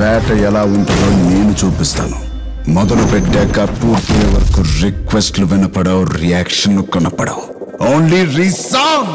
వేట ఎలా ఉంటుందో నేను చూపిస్తాను. మొదలు పెట్టాక పూర్తి వరకు రిక్వెస్ట్లు వినపడవు రియాక్షన్ కనపడవు. ఓన్లీ రీసాంగ్